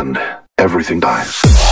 end, everything dies.